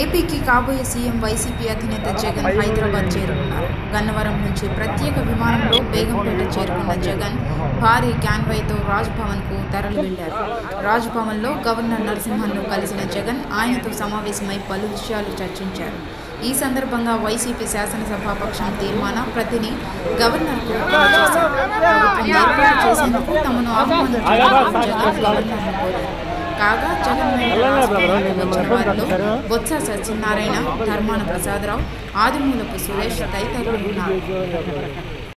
ఏపీకి కాబోయే CM YCP అధినేత జగన్ హైదరాబాద్ చేరుకున్నారు. గన్నవరం నుంచి ప్రత్యేక విమానంలో బేగంపేట చేరుకున్న జగన్ భారీ క్యాన్వైతో రాజ్భవన్కు తరలి వెళ్ళారు రాజ్భవన్లో గవర్నర్ నరసింహన్ను కలిసిన జగన్ ఆయనతో సమావేశమై పలు విషయాలు చర్చించారు. ఈ సందర్భంగా వైసీపీ శాసనసభాపక్షం తీర్మాన ప్రతిని గవర్నర్కు ప్రభుత్వం ఏర్పాటు చేసేందుకు తమను ఆహ్వానించాలని జగన్ గవర్నర్ను కోరారు. కాగా జగన్ వెంట రాజకీయాలకు వచ్చిన వారిలో బొత్స సత్యనారాయణ ధర్మాన ప్రసాదరావు ఆదిమూలపు సురేష్ తదితరులు ఉన్నారు.